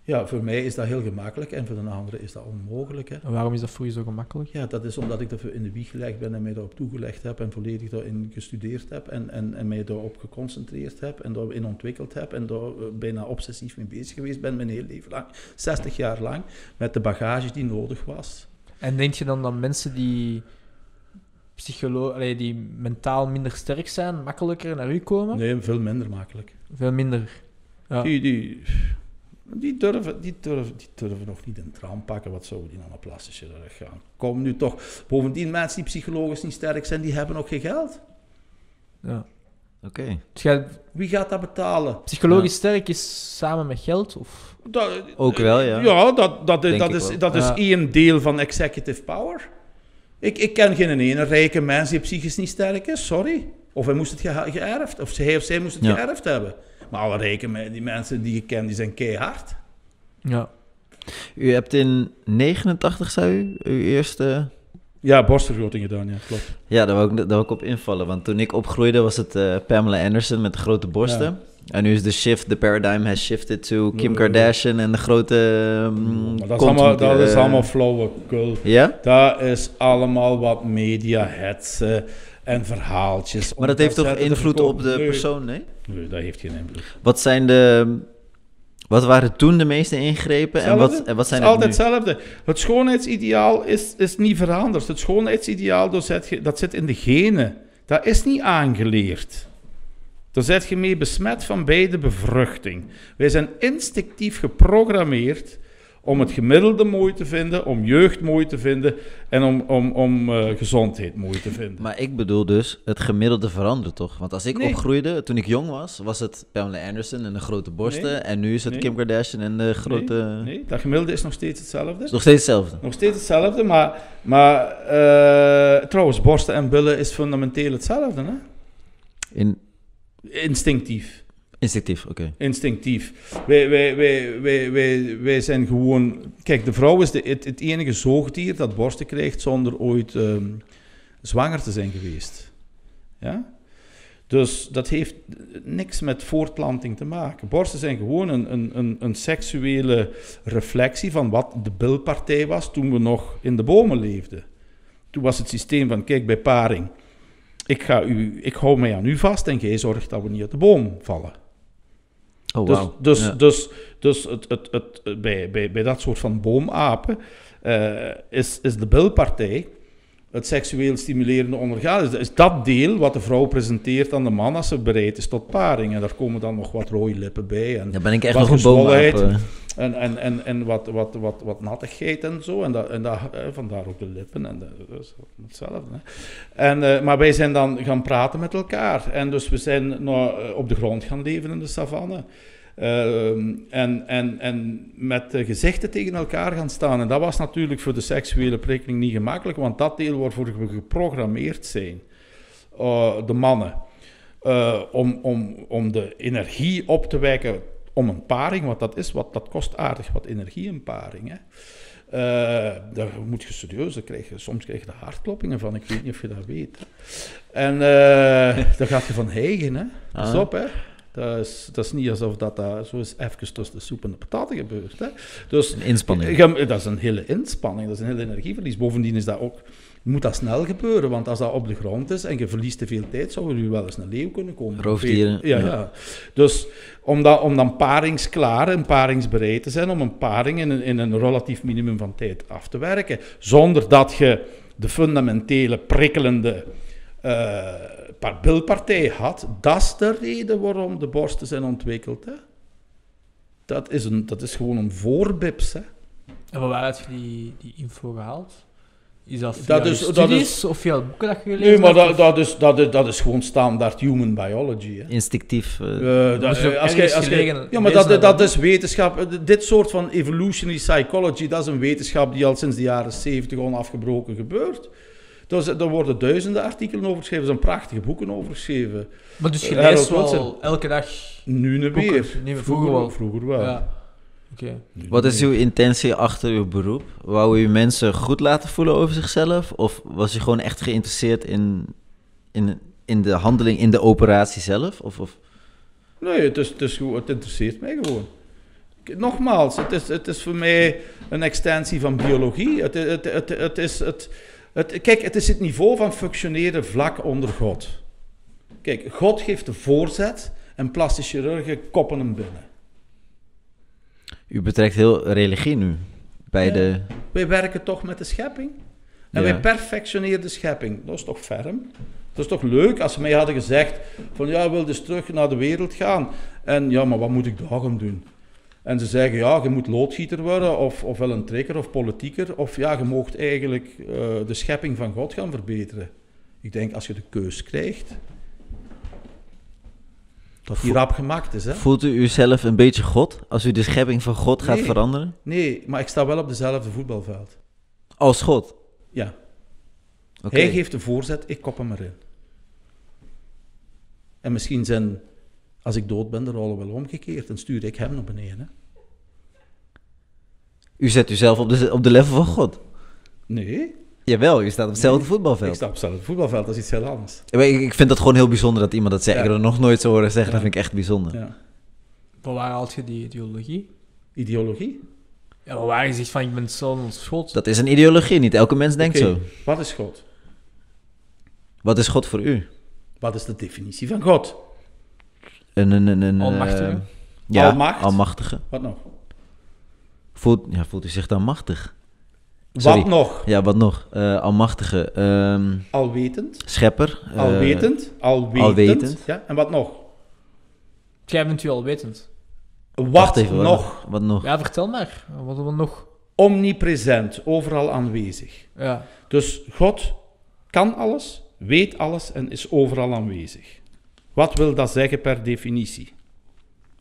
Ja, voor mij is dat heel gemakkelijk en voor de anderen is dat onmogelijk. Hè. En waarom is dat voor je zo gemakkelijk? Ja, dat is omdat ik ervoor in de wieg gelegd ben en mij daarop toegelegd heb en volledig daarin gestudeerd heb en, en, en mij daarop geconcentreerd heb en daarin ontwikkeld heb en daar eh, bijna obsessief mee bezig geweest ben mijn hele leven lang, 60 jaar lang, met de bagage die nodig was. En denk je dan dat mensen die psycholo die mentaal minder sterk zijn, makkelijker naar u komen? Nee, veel minder makkelijk. Veel minder. Ja. Die, die, die durven, die, durven, die durven nog niet een tram pakken. Wat zouden die dan op plastische chirurg gaan? Kom nu toch. Bovendien, mensen die psychologisch niet sterk zijn, die hebben ook geen geld. Ja. Oké. Dus Wie gaat dat betalen? Psychologisch sterk is samen met geld? Of? Dat, ook wel, ja. Ja, dat, dat, dat is, dat is één deel van executive power. Ik, ik ken geen ene rijke mens die psychisch niet sterk is, sorry. Of hij moest het geërfd, of hij of zij moest het geërfd hebben. Maar alle reken die mensen die je kent, die zijn keihard. Ja. U hebt in 89, zei u, uw eerste... Ja, borstvergroting gedaan, ja, klopt. Ja, daar wou ik, daar wou ik op invallen. Want toen ik opgroeide was het uh, Pamela Anderson met de grote borsten. En nu is de shift, de paradigm has shifted to Kim Kardashian en de grote... Um, dat, is allemaal, dat is allemaal flauwekul. Ja? Dat is allemaal wat media hetsen en verhaaltjes. Maar dat heeft toch invloed op de persoon, nee? Nee, dat heeft geen invloed. Wat zijn de... Wat waren toen de meeste ingrepen en wat, en wat zijn het is altijd hetzelfde. Het schoonheidsideaal is, is niet veranderd. Het schoonheidsideaal dat zit, dat zit in de genen. Dat is niet aangeleerd. Daar zit je mee besmet van beide bevruchting. Wij zijn instinctief geprogrammeerd om het gemiddelde mooi te vinden, om jeugd mooi te vinden en om, om, om uh, gezondheid mooi te vinden. Maar ik bedoel dus, het gemiddelde verandert toch? Want als ik opgroeide, toen ik jong was, was het Pamela Anderson en de grote borsten. En nu is het Kim Kardashian en de grote... Nee, dat gemiddelde is nog steeds hetzelfde. Is nog steeds hetzelfde? Nog steeds hetzelfde, maar, maar uh, trouwens, borsten en billen is fundamenteel hetzelfde, hè? In... Instinctief. Instinctief, oké. Instinctief. Wij, wij, wij, wij, wij, wij zijn gewoon... Kijk, de vrouw is de, het, het enige zoogdier dat borsten krijgt zonder ooit ehm, zwanger te zijn geweest. Ja? Dus dat heeft niks met voortplanting te maken. Borsten zijn gewoon een, een, een, een seksuele reflectie van wat de bilpartij was toen we nog in de bomen leefden. Toen was het systeem van, kijk, bij paring, ik, ga u, ik hou mij aan u vast en jij zorgt dat we niet uit de boom vallen. Oh, Dus, dus, Ja. dus, dus het, het, het, het- bij, bij, bij dat soort van boomapen eh, is, is de bilpartij het seksueel stimulerende ondergaan. Is, is dat deel wat de vrouw presenteert aan de man als ze bereid is tot paring. En daar komen dan nog wat rode lippen bij. En, Daar ben ik echt nog een boom gezwollenheid. aan. En, en, en, en wat, wat, wat, wat nattigheid en zo. En, dat, en dat, eh, vandaar ook de lippen. En dat, is hetzelfde. Hè. En, eh, maar wij zijn dan gaan praten met elkaar. En dus we zijn nou, eh, op de grond gaan leven in de savanne. Ehm, en, en, en met gezichten tegen elkaar gaan staan. En dat was natuurlijk voor de seksuele prikkeling niet gemakkelijk, want dat deel waarvoor we geprogrammeerd zijn, eh, de mannen, eh, om, om, om de energie op te wekken om een paring, want dat is wat, dat kost aardig wat energie, een paring. Hè. Eh, daar moet je serieus, daar krijg je, soms krijg je de hartkloppingen van, ik weet niet of je dat weet. En eh daar gaat je van hegen, hè. Pas Ah. op, hè. Dat is, dat is niet alsof dat, dat zo is even tussen de soep en de pataten gebeurt. Hè. Dus Een inspanning. dat is een hele inspanning, dat is een hele energieverlies. Bovendien is dat ook, moet dat snel gebeuren, want als dat op de grond is en je verliest te veel tijd, zou er u wel eens een leeuw kunnen komen. Roofdieren, Ja, ja. ja. Dus om, dat, om dan paringsklaar en paringsbereid te zijn, om een paring in een, in een relatief minimum van tijd af te werken, zonder dat je de fundamentele prikkelende eh, par- bilpartij had, dat is de reden waarom de borsten zijn ontwikkeld. Hè? Dat, is een, dat is gewoon een voorbips. Hè? En van waaruit heb je die, die info gehaald? Is dat via Dat is- dat studies is- of via boeken dat je gelezen Nee, maar dat, dat, is, dat, is, dat is gewoon standaard human biology. Hè? Instinctief. eh, Eh, dat- moet je als als ja, maar dat, dat is wetenschap. Eh, Dit soort van evolutionary psychology, dat is een wetenschap die al sinds de jaren 70 onafgebroken gebeurt. Dus, er worden duizenden artikelen over geschreven, er zijn prachtige boeken over geschreven. Maar dus je leest wel elke dag... Nu niet meer. niet meer, vroeger wel. Vroeger wel. Ja. Wat is uw intentie achter uw beroep? Wou u mensen goed laten voelen over zichzelf? Of was u gewoon echt geïnteresseerd in, in, in de handeling, in de operatie zelf? Of, of... Nee, het, is, het, is gewoon, het interesseert mij gewoon. Nogmaals, het is, het is voor mij een extensie van biologie. Het, het, het, het is het, het, kijk, het is het niveau van functioneren vlak onder God. Kijk, God geeft de voorzet en plastische chirurgen koppen hem binnen. U betrekt heel religie nu bij Ja. de... Wij werken toch met de schepping. En Ja. wij perfectioneren de schepping. Dat is toch ferm? Dat is toch leuk als ze mij hadden gezegd van ja, wil dus terug naar de wereld gaan. En ja, maar wat moet ik daar gaan doen? En ze zeggen ja, je moet loodgieter worden of, of wel een trekker of politieker. Of ja, je moogt eigenlijk eh, de schepping van God gaan verbeteren. Ik denk als je de keus krijgt, dat die rap gemaakt is. Hè? Voelt u uzelf een beetje God? Als u de schepping van God gaat Nee. veranderen? Nee, maar ik sta wel op dezelfde voetbalveld. Als God? Ja. Hij geeft de voorzet, ik kop hem erin. En misschien zijn, als ik dood ben, de rollen wel omgekeerd en stuur ik hem naar beneden. Hè? U zet uzelf op de, op de level van God? Nee, Jawel, u staat op hetzelfde ik voetbalveld. sta op hetzelfde voetbalveld, dat is iets heel anders. Ik, ik vind dat gewoon heel bijzonder dat iemand dat zegt. Ja. Ik heb dat nog nooit zo horen zeggen, Ja. dat vind ik echt bijzonder. Ja. Van waar haalt je die ideologie? Ideologie? Ja, van waar je zegt van ik ben als God. Dat is een ideologie, niet elke mens denkt zo. Wat is God? Wat is God voor u? Wat is de definitie van God? Een, een, een, een, Almachtige? eh, ja, Almacht? almachtige. Wat nog? Voelt, ja, voelt u zich dan machtig? Sorry. Wat nog? Ja, wat nog? Eh, almachtige. ehm, Alwetend? schepper. eh, Alwetend? Alwetend? alwetend. Ja, en wat nog? Jij bent u al wetend. Wat even, wat nog? Wat nog? Ja, vertel maar. Wat hebben we nog? Omnipresent, overal aanwezig. Ja. Dus God kan alles, weet alles en is overal aanwezig. Wat wil dat zeggen per definitie?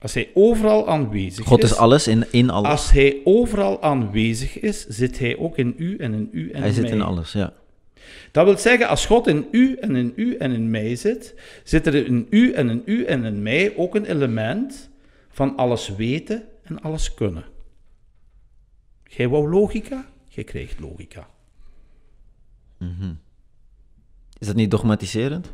Als hij overal aanwezig God is, is alles in, in alles. als hij overal aanwezig is, zit hij ook in u en in u en Hij in zit mij. in alles, ja. Dat wil zeggen, als God in u en in u en in mij zit, zit er in u en in u en in mij ook een element van alles weten en alles kunnen. Jij wou logica, jij krijgt logica. Is dat niet dogmatiserend?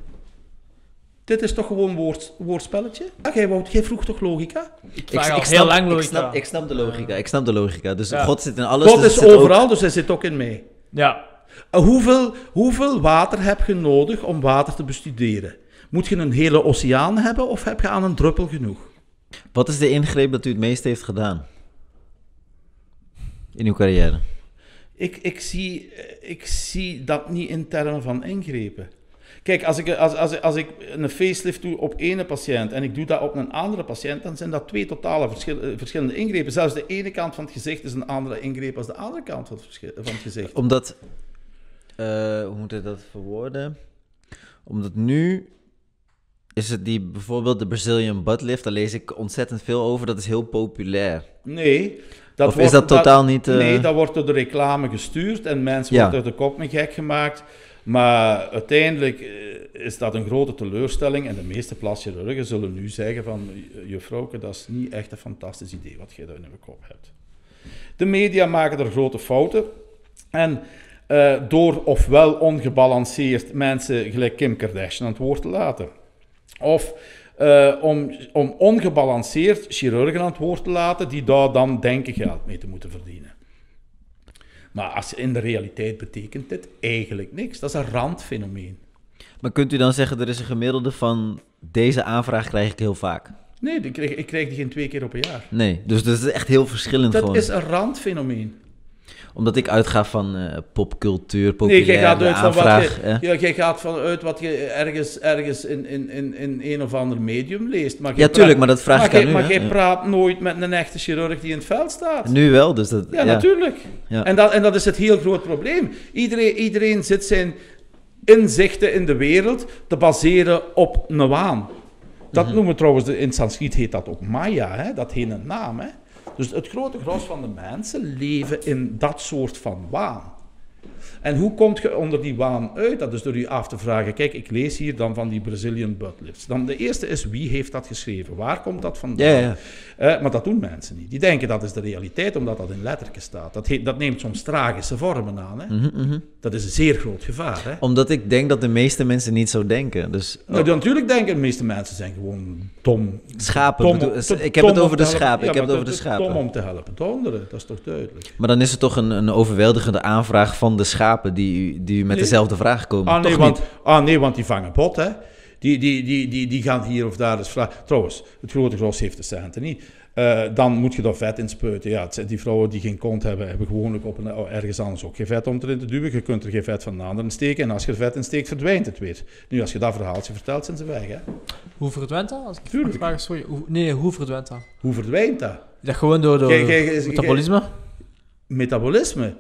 Dit is toch gewoon een woord, woordspelletje? Ja, jij, vroeg toch logica? Ik vraag al heel lang ik logica. snap, ik snap de logica. Ik snap de logica. Dus Ja. God zit in alles. God dus is ook- overal, dus hij zit ook in mij. Ja. Uh, Hoeveel, hoeveel water heb je nodig om water te bestuderen? Moet je een hele oceaan hebben of heb je aan een druppel genoeg? Wat is de ingreep dat u het meest heeft gedaan? In uw carrière? Ik, ik, zie, eh, ik zie dat niet in termen van ingrepen. Kijk, als ik, als, als, als ik een facelift doe op ene patiënt en ik doe dat op een andere patiënt, dan zijn dat twee totale verschil- eh, verschillende ingrepen. Zelfs de ene kant van het gezicht is een andere ingreep als de andere kant van het, verschil- van het gezicht. Omdat, eh, hoe moet ik dat verwoorden? Omdat nu is het die, bijvoorbeeld de Brazilian butt lift, daar lees ik ontzettend veel over. Dat is heel populair. Nee. Dat Of is dat totaal niet, eh, Nee, dat wordt door de reclame gestuurd en mensen Ja. worden er de kop mee gek gemaakt. Maar uiteindelijk eh, is dat een grote teleurstelling en de meeste plaschirurgen zullen nu zeggen van "J- juffrouwke, dat is niet echt een fantastisch idee wat jij daar in je kop hebt. De media maken er grote fouten en eh, door ofwel ongebalanceerd mensen gelijk Kim Kardashian aan het woord te laten, of eh, om, om ongebalanceerd chirurgen aan het woord te laten die daar dan denken geld mee te moeten verdienen. Maar als, in de realiteit betekent dit eigenlijk niks. Dat is een randfenomeen. Maar kunt u dan zeggen, er is een gemiddelde van deze aanvraag krijg ik heel vaak? Nee, ik krijg, ik krijg die geen twee keer op een jaar. Nee, dus dat is echt heel verschillend Dat gewoon. is een randfenomeen. Omdat ik uitga van eh, popcultuur, Nee, populair, jij gaat uit van wat aanvraag. je, ja, jij gaat vanuit wat je ergens, ergens in, in, in, in een of ander medium leest. Maar Ja, tuurlijk, praat- maar dat vraag maar ik aan u, Maar hè? jij Ja. praat nooit met een echte chirurg die in het veld staat. Nu wel, dus dat... Ja, natuurlijk. Ja. En, dat, en dat is het heel groot probleem. Iedereen, iedereen zit zijn inzichten in de wereld te baseren op een waan. Dat Mhm. noemen we trouwens, de- in Sanskriet heet dat ook Maya, hè? dat heet een naam. Hè? Dus het grote gros van de mensen leven in dat soort van waan. En hoe komt je onder die waan uit? Dat is door je af te vragen. Kijk, ik lees hier dan van die Brazilian butt lifts. Dan de eerste is, wie heeft dat geschreven? Waar komt dat vandaan? Ja, ja. Eh, maar dat doen mensen niet. Die denken dat is de realiteit, omdat dat in letterken staat. Dat, heet- dat neemt soms tragische vormen aan. Hè? Mhm, mhm. Dat is een zeer groot gevaar. Hè? Omdat ik denk dat de meeste mensen niet zo denken. Dus Nou, natuurlijk denken de meeste mensen zijn gewoon dom. Schapen Dom- bedoel- te- ik heb het over de schapen, Ja, ik heb het over de schapen. Dom om te helpen dat is toch duidelijk. Maar dan is er toch een, een overweldigende aanvraag van de schapen die, u- die u met Nee. dezelfde vraag komen. Ah nee, toch want, niet? ah nee, want die vangen bot, hè. Die, die, die, die, die gaan hier of daar eens vragen. Trouwens, het grote gros heeft de centen niet. Eh, dan moet je daar vet in spuiten. Ja, het die vrouwen die geen kont hebben, hebben gewoonlijk op een, oh, ergens anders ook geen vet om erin te duwen. Je kunt er geen vet van een ander in steken. En als je er vet in steekt, verdwijnt het weer. Nu, als je dat verhaaltje vertelt, zijn ze weg. Hè? Hoe verdwijnt dat? Als ik sorry. Hoe- nee, hoe verdwijnt dat? Hoe verdwijnt dat? Dat gewoon door, door metabolisme? Metabolisme.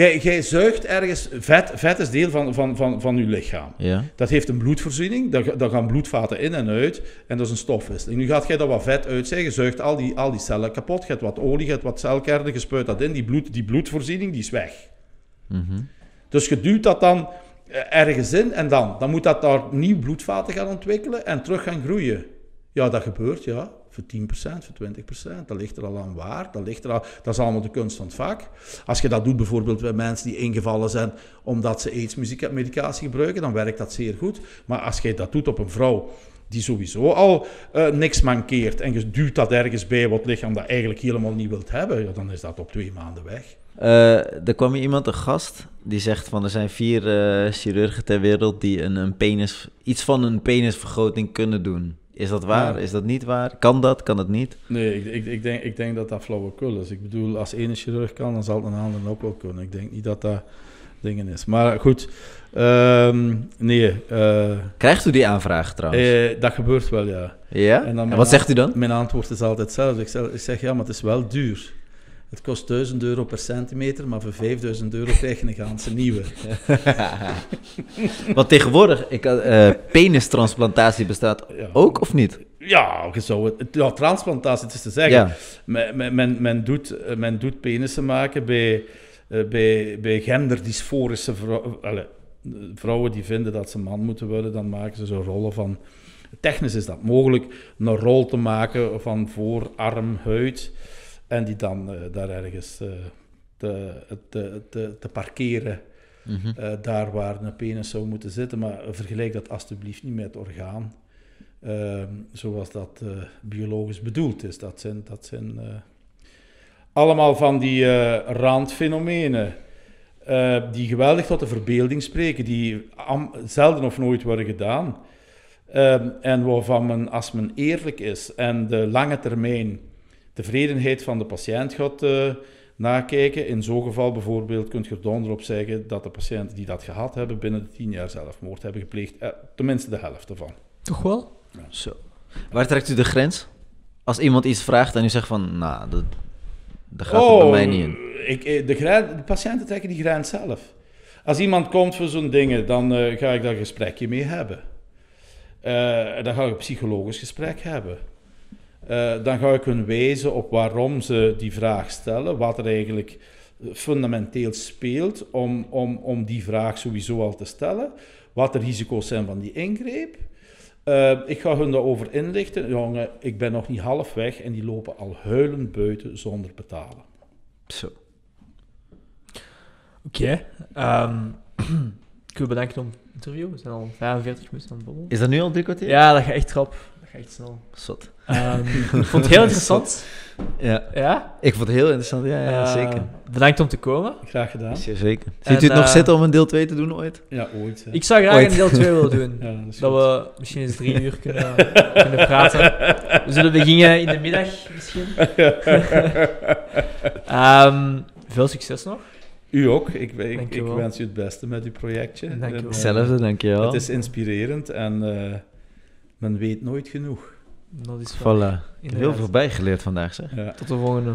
Jij, zuigt ergens vet. Vet is deel van, van, van, van je lichaam. Ja. Dat heeft een bloedvoorziening, daar, daar gaan bloedvaten in en uit en dat is een stofwisseling. Nu gaat jij dat wat vet uitzeggen, je zuigt al die, al die cellen kapot, je hebt wat olie, je hebt wat celkernen, je spuit dat in, die, bloed, die bloedvoorziening die is weg. Mhm. Dus je duwt dat dan eh, ergens in en dan, dan moet dat daar nieuw bloedvaten gaan ontwikkelen en terug gaan groeien. Ja, dat gebeurt, ja. Voor 10%, voor 20%. Dat ligt er al aan waar. Dat, ligt er al, dat is allemaal de kunst van het vak. Als je dat doet bijvoorbeeld bij mensen die ingevallen zijn omdat ze aids-medicatie gebruiken, dan werkt dat zeer goed. Maar als je dat doet op een vrouw die sowieso al eh, niks mankeert en je duwt dat ergens bij wat lichaam dat eigenlijk helemaal niet wilt hebben, dan is dat op twee maanden weg. Eh, er kwam iemand, een gast, die zegt van er zijn vier eh, chirurgen ter wereld die een, een penis, iets van een penisvergroting kunnen doen. Is dat waar? Ja. Is dat niet waar? Kan dat? Kan het niet? Nee, ik, ik, ik, denk, ik denk dat dat flauwekul is. Ik bedoel, als ene chirurg kan, dan zal het een ander ook wel kunnen. Ik denk niet dat dat dingen is. Maar goed, ehm, nee, eh, Krijgt u die aanvraag trouwens? eh, dat gebeurt wel, ja. ja? en dan En mijn wat zegt u dan? Mijn antwoord is altijd hetzelfde. Ik zeg, ik zeg, ja, maar het is wel duur. Het kost 1000 euro per centimeter, maar voor 5000 euro krijg je een ganse nieuwe. Want tegenwoordig, ik, eh, penistransplantatie bestaat Ja. ook of niet? Ja, je zou het, het- ja, transplantatie, het is te zeggen. Ja. Men, men, men, doet, eh, men doet penissen maken bij, eh, bij, bij genderdysforische vrouwen. Vrouwen die vinden dat ze man moeten worden, dan maken ze zo rollen van... Technisch is dat mogelijk, een rol te maken van voor, arm, huid. En die dan eh, daar ergens eh, te, te, te, te parkeren, Mhm. eh, daar waar een penis zou moeten zitten. Maar vergelijk dat alstublieft niet met het orgaan, ehm, zoals dat biologisch bedoeld is. Dat zijn, dat zijn allemaal van die randfenomenen. die geweldig tot de verbeelding spreken, die zelden of nooit worden gedaan. Ehm, en waarvan men, als men eerlijk is en de lange termijn tevredenheid van de patiënt gaat eh, nakijken, in zo'n geval bijvoorbeeld kun je er donder op zeggen dat de patiënten die dat gehad hebben binnen de tien jaar zelfmoord hebben gepleegd, eh, tenminste de helft ervan. Toch wel? Zo. Waar trekt u de grens? Als iemand iets vraagt en u zegt van, nou, dat, dat gaat bij mij niet in. Ik, eh, de, grens- de patiënten trekken die grens zelf. Als iemand komt voor zo'n dingen, dan eh, ga ik daar een gesprekje mee hebben. Eh, dan ga ik een psychologisch gesprek hebben. Eh, dan ga ik hun wijzen op waarom ze die vraag stellen, wat er eigenlijk fundamenteel speelt om, om, om die vraag sowieso al te stellen, wat de risico's zijn van die ingreep. Eh, ik ga hun daarover inlichten. Jongen, ik ben nog niet half weg en die lopen al huilend buiten zonder betalen. Zo. Oké. Ehm, ik wil bedanken om het interview. We zijn al 45 minuten aan het. Is dat nu al drie kwartier? Ja, dat gaat echt rap. Echt snel. Zot. Ehm, ik vond het heel interessant. Ja, Ja? ik vond het heel interessant. Ja, ja Eh, zeker. Bedankt om te komen. Graag gedaan. Zeer zeker. En, Ziet u het nog eh, zitten om een deel 2 te doen ooit? Ja, ooit. hè. Ik zou graag Ooit. een deel 2 willen doen. Ja, dat is Dat goed. we misschien eens drie uur kunnen, kunnen praten. We zullen beginnen in de middag misschien. Ehm, veel succes nog. U ook. Ik, ik, ik Dankjewel. wens u het beste met uw projectje. Dankjewel. En, eh, Hetzelfde, dankjewel. Het is inspirerend en eh, men weet nooit genoeg. Dat is waar. Voilà. Heel veel bijgeleerd vandaag, zeg. Ja. Tot de volgende.